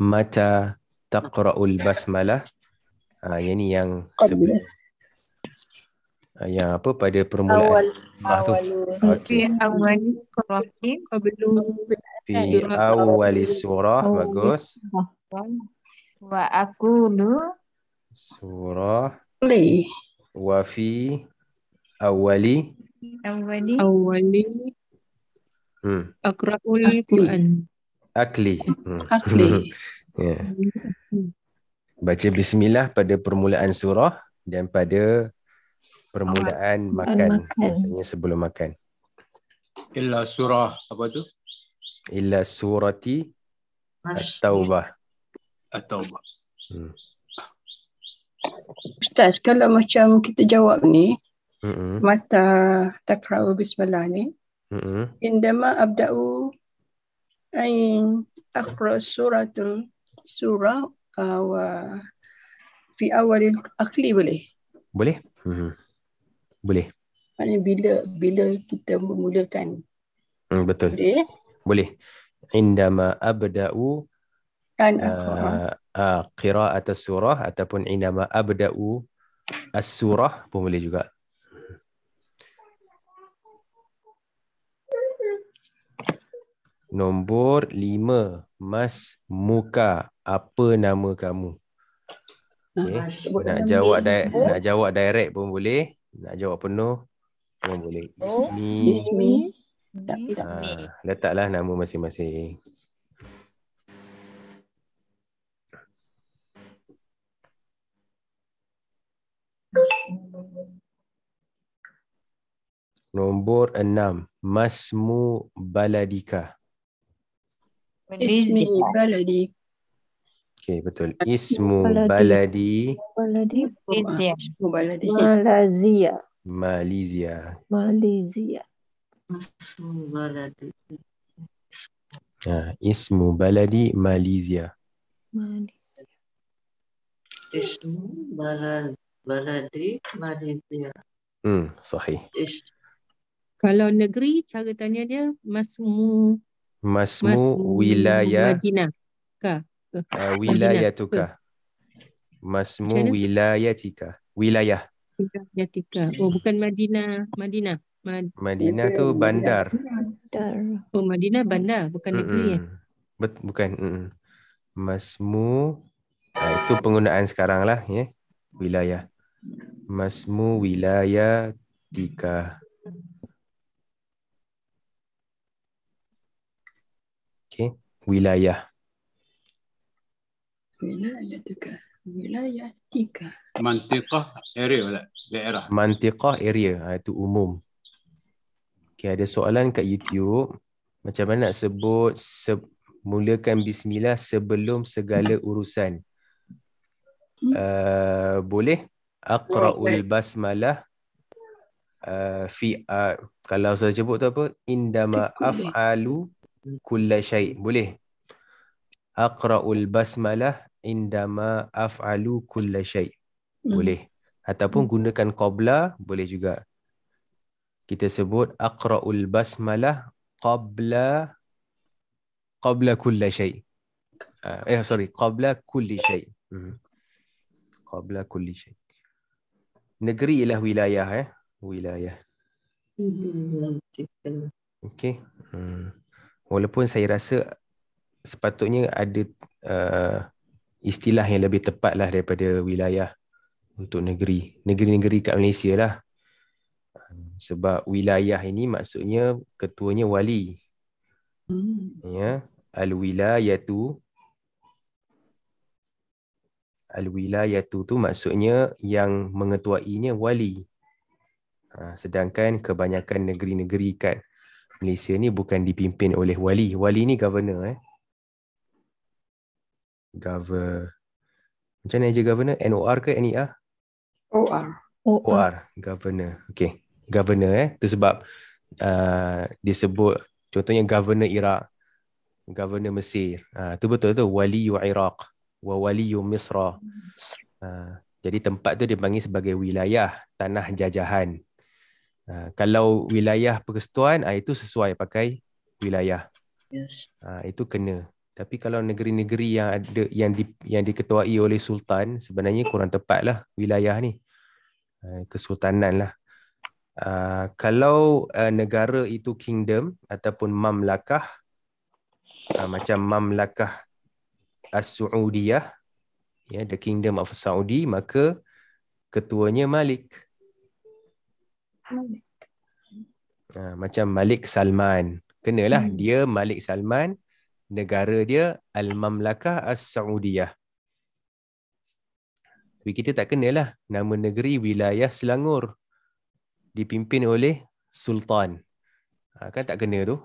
Mata taqra'ul basmalah. Ah, ha, yang ni yang sebelum. Ha, yang apa pada permulaan. Awal. Awal. Okay. Okay. Awal. Okay. Awal. Okay. Awal. Okay. Fi awali surah. Bagus. Wa aqulu Surah. Boleh. Wa fi awali. awwali awali Hmm. aqra'ul Akli. Quran. Akli. Hmm. Akli. ya. Baca bismillah pada permulaan surah dan pada permulaan makan. makan. Biasanya sebelum makan. Illa surah apa tu? Illa surati At-Taubah. At-Taubah. Hmm. Ustaz, kalau macam kita jawab ni, Mm-mm. mata takra'u bismillah ni, Mm-mm. indama abda'u ain akhra suratul surah uh, wa fi awalil akli boleh? Boleh? Mhm. Boleh. Maknanya bila bila kita memulakan Hmm, betul. boleh Boleh. Indama abda'u kan akhra uh, uh, qira'at surah ataupun indama abda'u as-surah pun boleh juga. Nombor lima. Mas Muka. Apa nama kamu? Okay. Masmu. Nak jawab di- nak jawab direct pun boleh. Nak jawab penuh pun boleh. Ismi. Bismi. Ah, letaklah nama masing-masing. Nombor enam. Masmu baladika. Ismi baladi. Okay, betul. Ismu Baladi. Malaysia. Baladi. Malaysia. Malaysia. Malaysia. Masmu baladi. Ha, ismu baladi Malaysia. Malaysia. Ismu balad baladi Malaysia. Hmm, sahih. Is Kalau negeri, cara tanya dia masmu Masmu, masmu wilayah Madinah. Kah? uh, wilayatuka. Macam Masmu wilayatika. Wilayah. Yatika. Oh, bukan Madinah. Madinah. Mad Madinah tu bandar. Dar. oh, Madinah bandar, bukan negeri ya. Mm-mm. Bet, bukan. Mm-mm. Masmu ah, itu penggunaan sekarang lah ya. Wilayah. Masmu wilayatika. Okay. Wilayah. Wilayah tiga. Wilayah tiga. Mantiqah area lah, daerah. Mantiqah area. Ha, itu umum. Okay, ada soalan kat YouTube. Macam mana nak sebut se- mulakan bismillah sebelum segala urusan? Uh, boleh? Aqra'ul basmalah uh, fi uh, kalau saya sebut tu apa? Indama af'alu kulla syai. Boleh? Aqra'ul basmalah indama af'alu kulla syai. Hmm. Boleh. Ataupun gunakan qabla boleh juga. Kita sebut aqra'ul basmalah qabla qabla kulla syai. Uh, eh sorry, qabla kulli syai. Hmm. Qabla kulli syai. Negeri ialah wilayah eh. Wilayah. Malaysia. Okey. Hmm. Walaupun saya rasa sepatutnya ada uh, istilah yang lebih tepat lah daripada wilayah untuk negeri. Negeri-negeri kat Malaysia lah. Sebab wilayah ini maksudnya ketuanya wali. Hmm. Ya. Al-wilayatu Al-wilayatu tu maksudnya yang mengetuainya wali. Ha, sedangkan kebanyakan negeri-negeri kat Malaysia ni bukan dipimpin oleh wali. Wali ni governor eh. Governor. Macam mana je governor? NOR ke NER? OR. Oh, ah. OR. Governor. Okay. Governor eh. Itu sebab uh, disebut contohnya governor Iraq. Governor Mesir. Uh, tu betul tu. Wali Iraq. Wa wali Misra. Uh, jadi tempat tu dipanggil sebagai wilayah tanah jajahan. Uh, kalau wilayah persekutuan, uh, itu sesuai pakai wilayah. Yes. Ha, itu kena. Tapi kalau negeri-negeri yang ada yang di, yang diketuai oleh sultan sebenarnya kurang tepatlah wilayah ni. Ha, kesultanan lah. Uh, kalau uh, negara itu kingdom ataupun mamlakah uh, macam mamlakah As-Saudiyah ya the kingdom of Saudi maka ketuanya Malik. Uh, macam Malik Salman. Kenalah Hmm. dia Malik Salman negara dia Al-Mamlakah As-Saudiyah. Tapi kita tak kenalah nama negeri wilayah Selangor dipimpin oleh sultan. Ha, kan tak kena tu.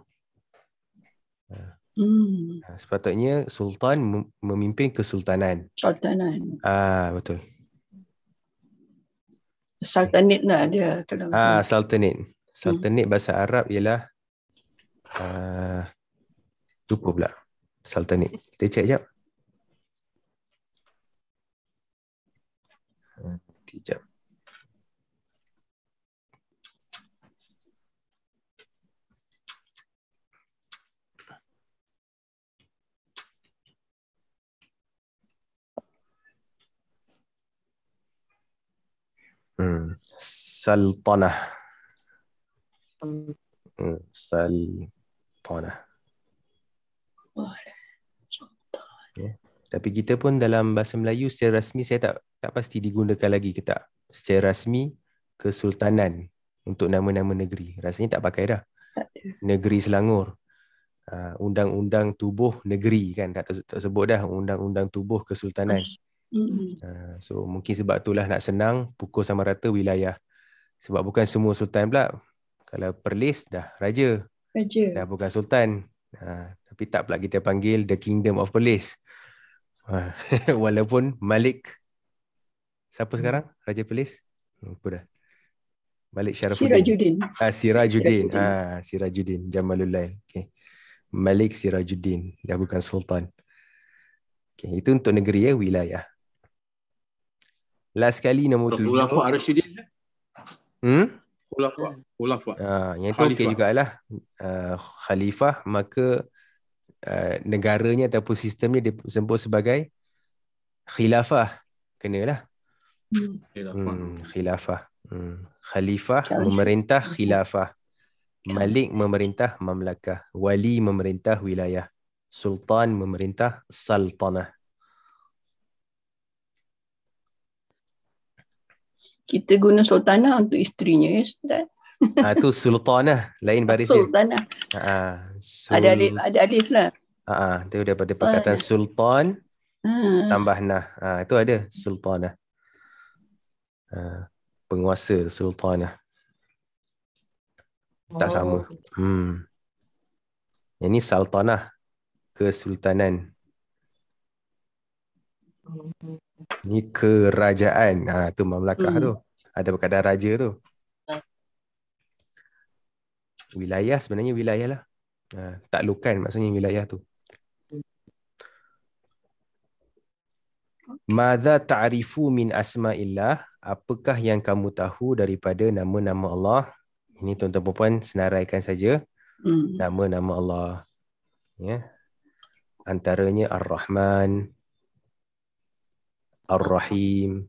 Hmm. Ha, sepatutnya sultan mem- memimpin kesultanan. Sultanan. Ah betul. Sultanate lah dia. Ah sultanate. Sultanate bahasa Arab ialah uh, lupa pula. Sultanate. Kita cek jap. Sekejap. Hmm. Sultanah. Hmm. Sultanah. Wah, Tapi kita pun dalam bahasa Melayu secara rasmi saya tak tak pasti digunakan lagi ke tak secara rasmi kesultanan untuk nama-nama negeri. Rasanya tak pakai dah. Tak. Negeri Selangor. Uh, undang-undang tubuh negeri kan tak, tak sebut dah undang-undang tubuh kesultanan. Uh, so mungkin sebab itulah nak senang pukul sama rata wilayah. Sebab bukan semua sultan pula. Kalau Perlis dah raja, Raja. dah bukan sultan. Uh, tapi tak pula kita panggil the kingdom of Perlis. Uh, walaupun Malik siapa sekarang? Raja Perlis? Lupa dah. Malik Syarafuddin. Sirajuddin. Ah, Sirajuddin. Ah, Sirajuddin. Jamalul Lail. Okay. Malik Sirajuddin. Dah bukan sultan. Okay. Itu untuk negeri ya, wilayah. Last kali nombor tujuh. Khulafa Ar-Rasyidin. Hmm? Khulafa. Khulafa. Ah, yang tu okey jugalah. Uh, khalifah maka uh, negaranya ataupun sistemnya disebut sebagai khilafah. Kenalah. Hmm. Hmm, khilafah. Hmm. Khalifah memerintah khilafah. Malik memerintah mamlakah. Wali memerintah wilayah. Sultan memerintah saltanah. Kita guna sultanah untuk isterinya ya Ustaz. Ah tu sultanah, lain baris. Sultanah. Ah, sul... Ada alif, ada alif lah. Ah, tu daripada perkataan sultan Ha. tambah nah. Ah, itu ada sultanah. Ah, penguasa sultanah. Tak sama. Hmm. Yang ni sultanah kesultanan. Ni kerajaan. Ha, tu mamlakah Hmm. tu. Ada perkataan raja tu. Wilayah sebenarnya wilayah lah. Ha, taklukan maksudnya wilayah tu. Madza ta'rifu min asma'illah? Apakah yang kamu tahu daripada nama-nama Allah? Ini tuan-tuan puan senaraikan saja Hmm. nama-nama Allah. Ya. Antaranya Ar-Rahman, Ar-Rahim,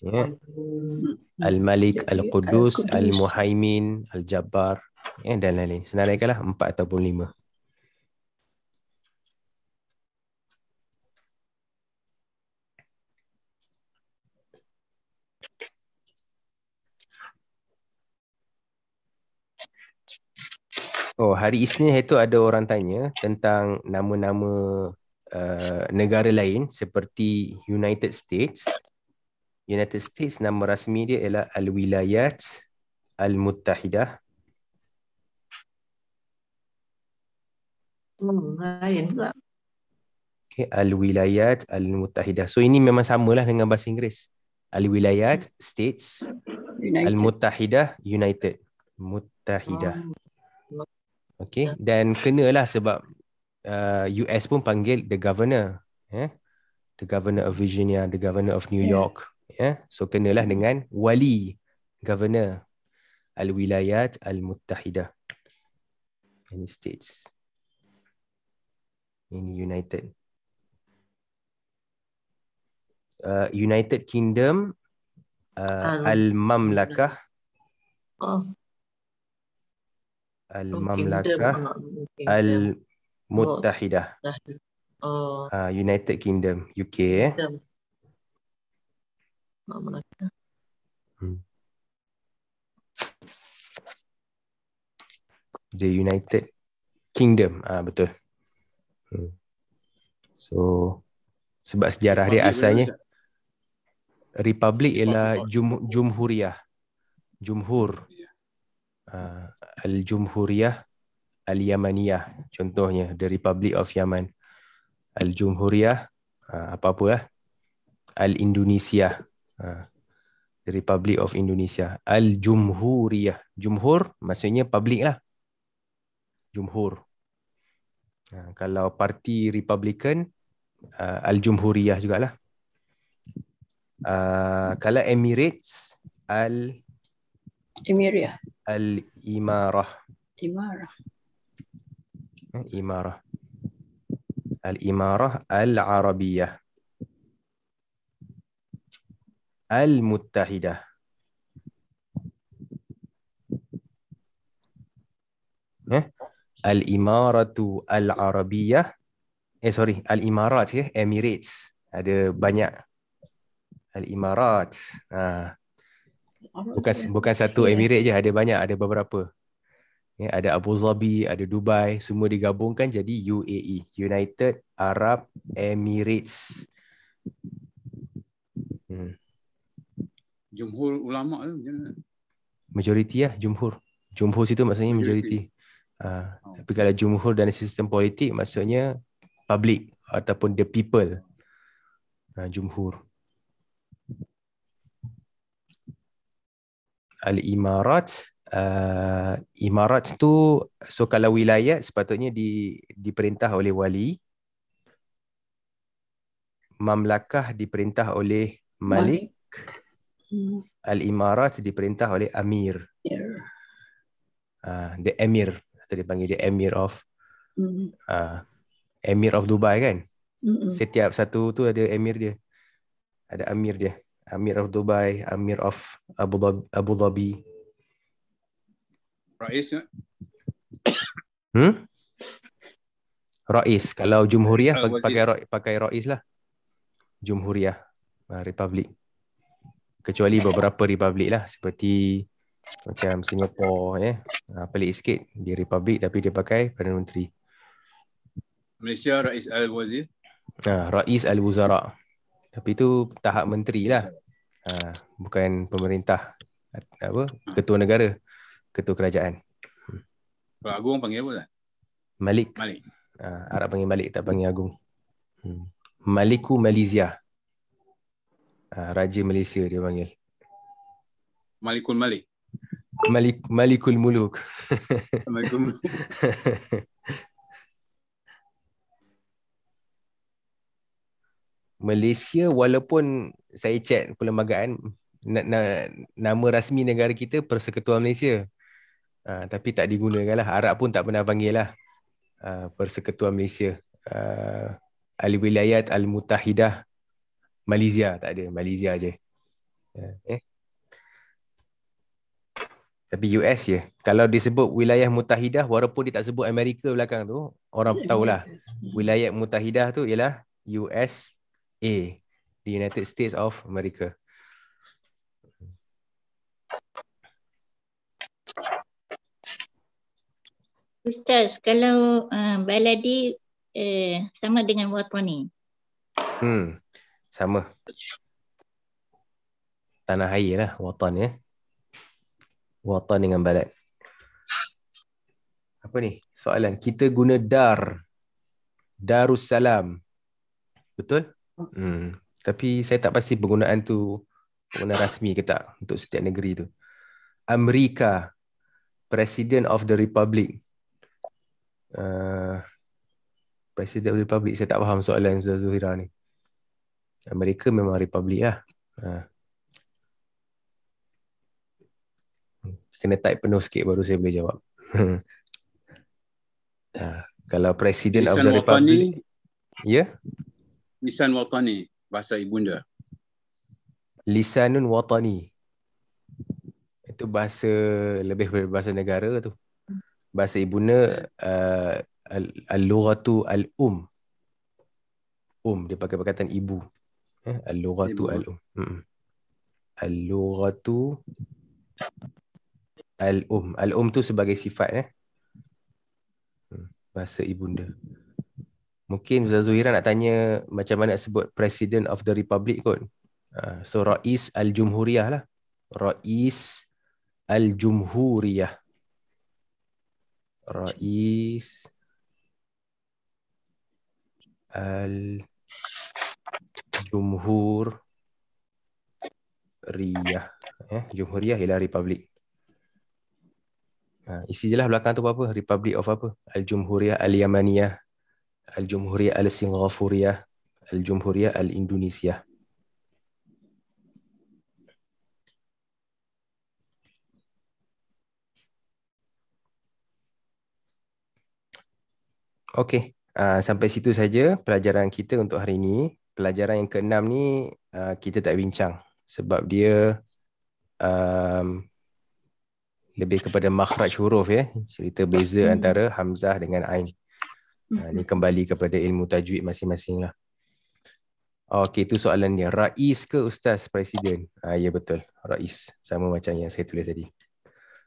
ya. Al-Malik, Al-Qudus. Al-Muhaimin, Al-Jabbar, ya, dan lain-lain. Senaraikanlah empat ataupun lima. Oh, hari Isnin itu ada orang tanya tentang nama-nama uh, negara lain seperti United States. United States nama rasmi dia ialah Al-Wilayat Al-Muttahidah. Hmm, lain pula. Okay, Al-Wilayat Al-Muttahidah. So ini memang samalah dengan bahasa Inggeris. Al-Wilayat States. Al-Muttahidah United. Muttahidah. Oh, Okay, dan kenalah sebab uh, US pun panggil the governor, eh? The governor of Virginia, the governor of New Yeah. York, ya. So kenalah dengan wali governor al-wilayat al-muttahidah. Ini states. Ini United. Uh, United Kingdom uh, Al- al-mamlakah Oh, al-mamlakah al-muttahidah. Oh, Ah, United Kingdom, UK eh. Kingdom. Melaka. The United Kingdom. Ah betul. Hmm. So sebab sejarah dia Republic asalnya mana, Republik ialah Republic. jum, Jumhuriyah. Jumhur. Ah, Al-Jumhuriyah Al-Yamaniyah contohnya the Republic of Yaman. Al-Jumhuriyah ah, apa-apa lah. Al-Indonesia. Ah, the Republic of Indonesia. Al-Jumhuriyah. Jumhur maksudnya public lah. Jumhur. Ha, kalau parti Republican, uh, Al-Jumhuriyah jugalah. Uh, kalau Emirates, Al Emiria. Al-Imarah. Imarah. Eh, Imarah. Al-Imarah Al-Arabiyah. Al-Muttahidah. Eh? Al-Imaratu Al-Arabiyah. Eh sorry, Al-Imarat ya, Emirates. Ada banyak Al-Imarat. Ha. Bukan bukan satu emirat je, ada banyak, ada beberapa. Ya, ada Abu Dhabi, ada Dubai, semua digabungkan jadi UAE, United Arab Emirates. Hmm. Jumhur ulama tu macam mana? Majoriti lah, jumhur. Jumhur situ maksudnya majoriti. Ha, tapi kalau jumhur dalam sistem politik maksudnya public ataupun the people. Ha, jumhur. Al-Imarat. Uh, Imarat tu so kalau wilayah sepatutnya di diperintah oleh wali. Mamlakah diperintah oleh Malik. Al-Imarat diperintah oleh Amir. Ya. uh, The Emir. Atau dia panggil dia Emir of uh, Emir of Dubai kan? Mm-mm. Setiap satu tu ada Emir dia. Ada Amir dia Amir of Dubai Amir of Abu Dhabi, Abu Dhabi. Rais ke? Hmm? Rais. Kalau Jumhuriyah Al pakai pakai Ra- pakai Rais lah. Jumhuriyah. Uh, Republik. Kecuali beberapa republik lah seperti macam Singapore eh. Uh, pelik sikit dia republik tapi dia pakai Perdana Menteri. Malaysia Rais Al-Wazir. Ha, Rais Al-Wuzara. Tapi itu tahap menteri lah. Ha, bukan pemerintah. Apa? Ketua negara. Ketua kerajaan. Kalau Agung panggil apa? Malik. Malik. Ha, Arab panggil Malik, tak panggil Agung. Hmm. Maliku Malaysia. Ha, Raja Malaysia dia panggil. Malikul Malik. Malik Malikul Muluk. Malikul Malaysia walaupun saya cek perlembagaan na, na, nama rasmi negara kita Persekutuan Malaysia. Uh, tapi tak digunakan lah. Arab pun tak pernah panggil lah uh, Persekutuan Malaysia. Uh, Al-Wilayat Al-Mutahidah Malaysia tak ada. Malaysia je. Uh, eh. Tapi US je. Kalau disebut wilayah mutahidah walaupun dia tak sebut Amerika belakang tu, orang tahulah. Wilayah mutahidah tu ialah US A, the United States of America. Ustaz, kalau uh, baladi uh, sama dengan watani. Hmm, sama. Tanah air lah, watan ya. Watan dengan balad. Apa ni? Soalan. Kita guna dar. Darussalam. Betul? Hmm. Tapi saya tak pasti penggunaan tu penggunaan rasmi ke tak untuk setiap negeri tu. Amerika. President of the Republic. Uh, President of the Republic. Saya tak faham soalan Ustaz Zuhira ni. Amerika memang republik lah. Uh. Kena type penuh sikit baru saya boleh jawab. uh, kalau President of Lisan the Republic. Ya? Yeah? Lisan Watani. Bahasa ibunda. Lisanun Watani. Itu bahasa lebih bahasa negara tu. Bahasa ibunda uh, al-lughatu al-um. Um dia pakai perkataan ibu. Eh, al-lughatu Ibu. al-um. Mm-mm. Al-lughatu al-um. Al-um tu sebagai sifat eh. Hmm, Bahasa ibunda. Mungkin Zuhira nak tanya macam mana nak sebut President of the Republic kot. Uh, so Rais Al-Jumhuriyah lah. Rais Al-Jumhuriyah. Rais Al-Jumhuriyah. Eh, Jumhuriyah ialah Republik. Ha, isi je lah belakang tu apa-apa. Republic of apa? Al-Jumhuriyah Al-Yamaniyah. Al-Jumhuriyah Al-Singapuriyah. Al-Jumhuriyah Al-Indonesia. Okey, uh, sampai situ saja pelajaran kita untuk hari ini. Pelajaran yang keenam ni uh, kita tak bincang sebab dia um, lebih kepada makhraj huruf ya. Cerita beza Hmm. antara hamzah dengan ain. Ha, ini kembali kepada ilmu tajwid masing-masing lah. Okey, itu soalan dia. Rais ke Ustaz Presiden? Ha, ya betul, Rais. Sama macam yang saya tulis tadi.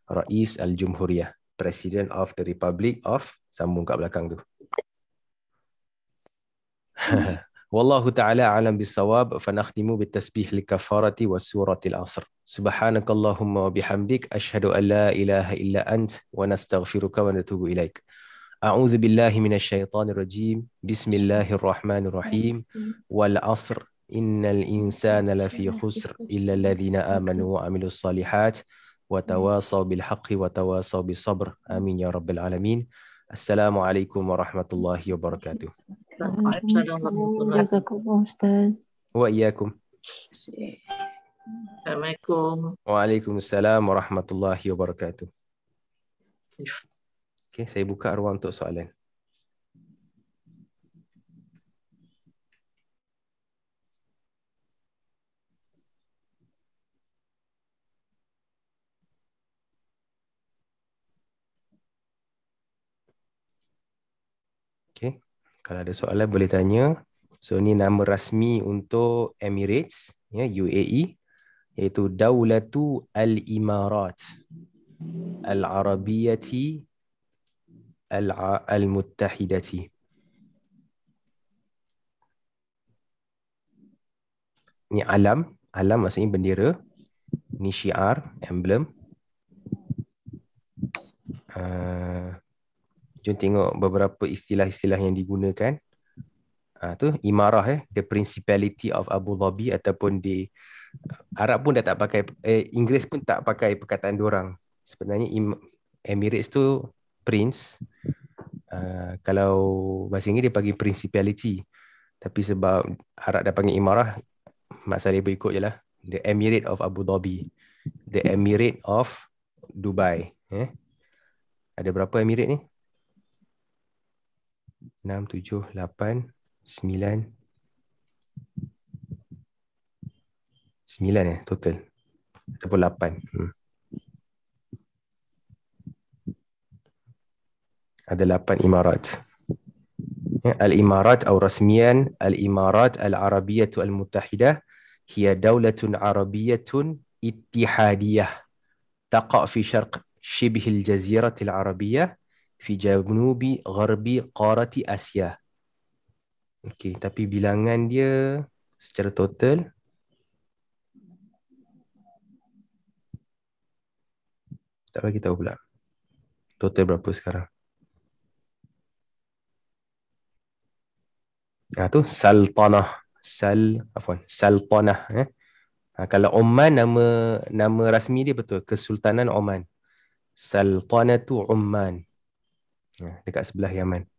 Rais Al-Jumhuriyah. President of the Republic of sambung kat belakang tu. Wallahu ta'ala alam bisawab fa nakhtimu bitasbih likafarati wa suratil asr. Subhanakallahumma wa bihamdik ashhadu an la ilaha illa ant wa nastaghfiruka wa natubu ilaik. أعوذ بالله من الشيطان الرجيم. بسم الله الرحمن الرحيم. والعصر. إن الإنسان لفي خسر إلا الذين آمنوا وعملوا الصالحات وتواصوا بالحق وتواصوا بالصبر. آمين يا رب العالمين. السلام عليكم ورحمة الله وبركاته. Waalaikumsalam warahmatullahi Jazakallah Ustaz. وإياكم Assalamualaikum. Waalaikumsalam warahmatullahi wabarakatuh. Okey, saya buka ruang untuk soalan. Okey, kalau ada soalan boleh tanya. So ni nama rasmi untuk Emirates, ya UAE iaitu Daulatu Al-Imarat Al-Arabiyati Al- Al-Muttahidati. Ni alam, alam maksudnya bendera. Ni syiar, emblem. Uh, jom tengok beberapa istilah-istilah yang digunakan. Ah tu imarah eh, the principality of Abu Dhabi ataupun di Arab pun dah tak pakai eh, Inggeris pun tak pakai perkataan diorang. Sebenarnya Im- Emirates tu prince. Uh, kalau bahasa Inggeris dia panggil principality. Tapi sebab Arab dah panggil imarah, mak saya berikut je lah. The Emirate of Abu Dhabi. The Emirate of Dubai. Eh? Ada berapa Emirate ni? 6, 7, 8, 9 Sembilan eh total Ataupun lapan hmm. Ada lapan imarat Ya, Al-Imarat atau rasmian Al-Imarat Al-Arabiyah Al-Muttahidah Hiya daulatun Arabiyatun Ittihadiyah Taqa fi syarq Shibhil Jaziratil Arabiyah Fi janubi Gharbi Qarati Asia Okey, tapi bilangan dia secara total tak bagi tahu pula. Total berapa sekarang? Ah tu Saltanah. Sal afwan, Saltanah eh. Ha, kalau Oman nama nama rasmi dia betul Kesultanan Oman. Saltanatu Oman. Ha, dekat sebelah Yaman.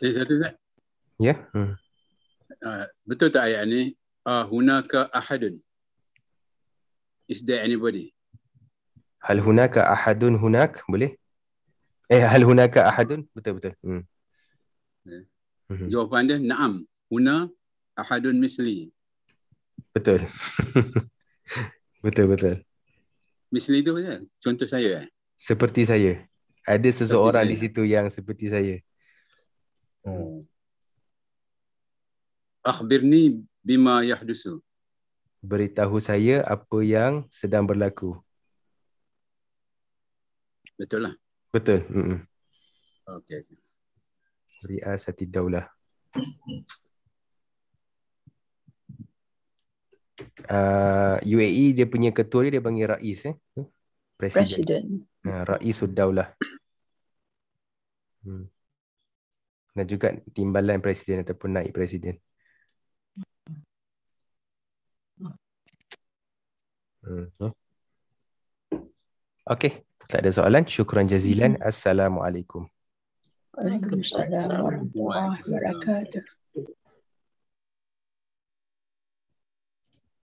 Saya satu tak? Ya. Yeah? Hmm. Uh, betul tak ayat ni? Uh, hunaka ahadun. Is there anybody? Hal hunaka ahadun hunak? Boleh? Eh, hal hunaka ahadun? Betul, betul. Hmm. Mhm. Jawapan dia na'am. Huna ahadun misli. Betul. betul, betul. Misli tu je. Contoh saya eh. Seperti saya. Ada seseorang saya. di situ yang seperti saya. Oh. Akhbirni bima yahdusu. Beritahu saya apa yang sedang berlaku. Betul lah. Betul. Mm-mm. Okey. Riasati daulah. Uh, UAE dia punya ketua dia dia panggil rais eh. Presiden. President. Uh, Raisul Daulah. Hmm. Dan juga timbalan presiden ataupun naib presiden. Hmm. Okey, tak ada soalan. Syukran jazilan. Assalamualaikum. Waalaikumsalam warahmatullahi wabarakatuh.